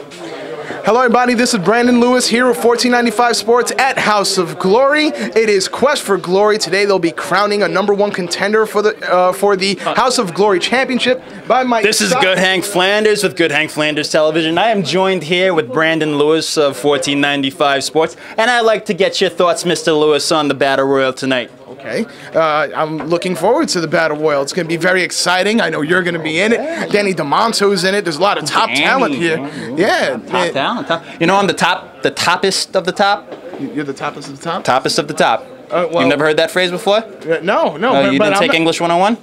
Hello, everybody. This is Brandon Lewis here with 1495 Sports at House of Glory. It is Quest for Glory. Today they'll be crowning a number one contender for the uh, for the House of Glory Championship by my. This is Good Hank Flanders with Good Hank Flanders Television. I am joined here with Brandon Lewis of 1495 Sports, and I'd like to get your thoughts, Mr. Lewis, on the Battle Royal tonight. Okay. Uh, I'm looking forward to the Battle Royal. It's going to be very exciting. I know you're going to be in it. Danny Demanto's in it. There's a lot of top Danny. talent here. Yeah. Top top. You know, I'm the top, the toppest of the top, You're the toppest of the top? toppest of the top. Uh, well- You've never heard that phrase before? Uh, no, no. But, you but didn't I'm take not- English 101?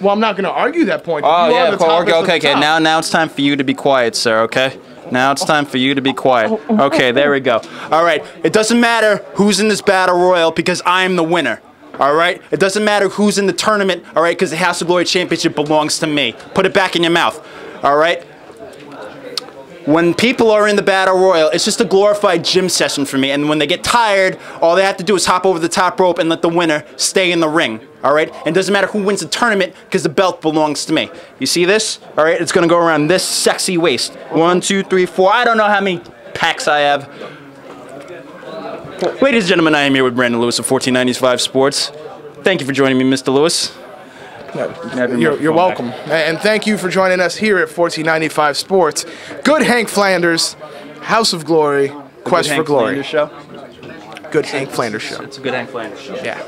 Well, I'm not going to argue that point. Oh You yeah, okay, okay, okay. Now, now it's time for you to be quiet, sir. Okay. Now it's time for you to be quiet. Okay, there we go. All right. It doesn't matter who's in this battle royal because I'm the winner. All right. It doesn't matter who's in the tournament. All right, because the House of Glory Championship belongs to me. Put it back in your mouth. All right. When people are in the battle royal, it's just a glorified gym session for me. And when they get tired, all they have to do is hop over the top rope and let the winner stay in the ring. All right? And it doesn't matter who wins the tournament because the belt belongs to me. You see this? All right? It's going to go around this sexy waist. One, two, three, four. I don't know how many packs I have. Ladies and gentlemen, I am here with Brandon Lewis of 1495 Sports. Thank you for joining me, Mr. Lewis. You're, you're welcome. And thank you for joining us here at 1495 Sports. Good Hank Flanders, House of Glory, Quest for Hank Glory. Flanders show. Good Hank Flanders show. It's a good Hank Flanders show. Yeah.